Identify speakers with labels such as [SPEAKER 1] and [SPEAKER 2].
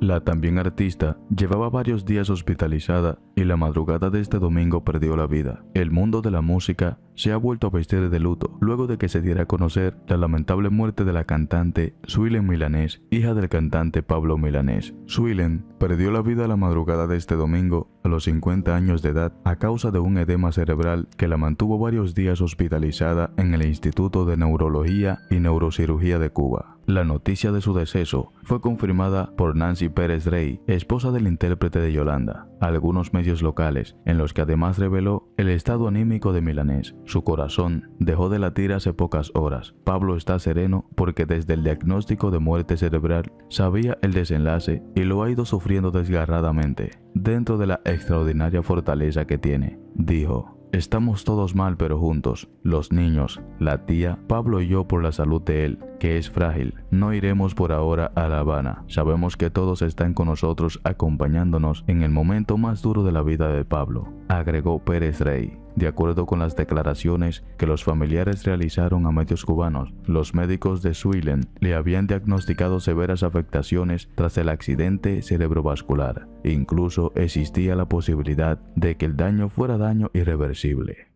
[SPEAKER 1] La también artista llevaba varios días hospitalizada y la madrugada de este domingo perdió la vida. El mundo de la música se ha vuelto a vestir de luto luego de que se diera a conocer la lamentable muerte de la cantante Suilen Milanés, hija del cantante Pablo Milanés. Suilen perdió la vida la madrugada de este domingo a los 50 años de edad a causa de un edema cerebral que la mantuvo varios días hospitalizada en el Instituto de Neurología y Neurocirugía de Cuba. La noticia de su deceso fue confirmada por Nancy Pérez Rey, esposa del intérprete de Yolanda, a algunos medios locales, en los que además reveló el estado anímico de Milanés. Su corazón dejó de latir hace pocas horas. Pablo está sereno porque desde el diagnóstico de muerte cerebral sabía el desenlace y lo ha ido sufriendo desgarradamente, dentro de la extraordinaria fortaleza que tiene. Dijo, Estamos todos mal pero juntos, los niños, la tía, Pablo y yo por la salud de él, que es frágil. No iremos por ahora a La Habana. Sabemos que todos están con nosotros acompañándonos en el momento más duro de la vida de Pablo, agregó Pérez Rey. De acuerdo con las declaraciones que los familiares realizaron a medios cubanos, los médicos de Suilen le habían diagnosticado severas afectaciones tras el accidente cerebrovascular. Incluso existía la posibilidad de que el daño fuera daño irreversible.